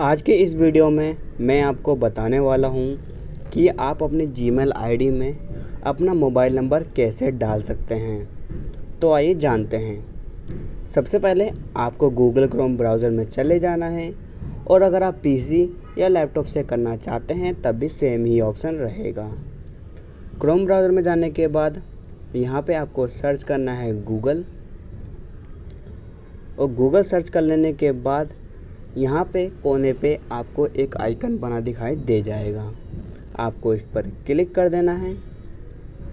आज के इस वीडियो में मैं आपको बताने वाला हूँ कि आप अपने जीमेल आईडी में अपना मोबाइल नंबर कैसे डाल सकते हैं। तो आइए जानते हैं। सबसे पहले आपको गूगल क्रोम ब्राउज़र में चले जाना है और अगर आप पीसी या लैपटॉप से करना चाहते हैं, तब भी सेम ही ऑप्शन रहेगा। क्रोम ब्राउज़र में जाने के बाद यहाँ पे आपको सर्च करना है गूगल और गूगल सर्च कर लेने के बाद यहाँ पे कोने पे आपको एक आइकन बना दिखाई दे जाएगा। आपको इस पर क्लिक कर देना है।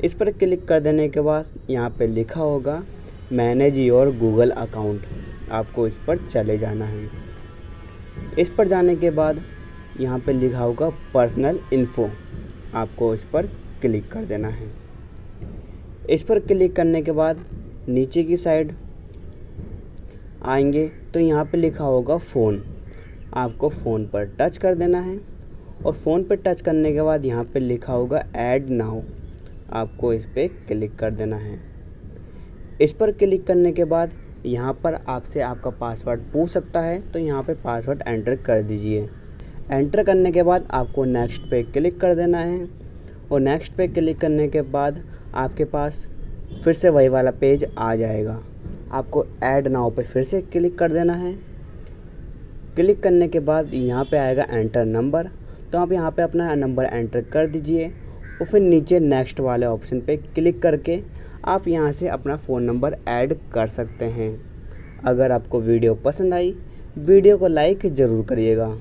इस पर क्लिक कर देने के बाद यहाँ पे लिखा होगा, मैनेज योर गूगल अकाउंट। आपको इस पर चले जाना है। इस पर जाने के बाद यहाँ पे लिखा होगा, पर्सनल इन्फो। आपको इस पर क्लिक कर देना है। इस पर क्लिक करने के बाद नीचे की साइड आएँगे तो यहाँ पे लिखा होगा फ़ोन। आपको फ़ोन पर टच कर देना है और फ़ोन पर टच करने के बाद यहाँ पे लिखा होगा ऐड नाउ। आपको इस पर क्लिक कर देना है। इस पर क्लिक करने के बाद यहाँ पर आपसे आपका पासवर्ड पूछ सकता है तो यहाँ पे पासवर्ड एंटर कर दीजिए। एंटर करने के बाद आपको नेक्स्ट पे क्लिक कर देना है और नेक्स्ट पे क्लिक करने के बाद आपके पास फिर से वही वाला पेज आ जाएगा। आपको ऐड नाउ पे फिर से क्लिक कर देना है। क्लिक करने के बाद यहाँ पे आएगा एंटर नंबर तो आप यहाँ पे अपना नंबर एंटर कर दीजिए और फिर नीचे नेक्स्ट वाले ऑप्शन पे क्लिक करके आप यहाँ से अपना फ़ोन नंबर ऐड कर सकते हैं। अगर आपको वीडियो पसंद आई वीडियो को लाइक ज़रूर करिएगा।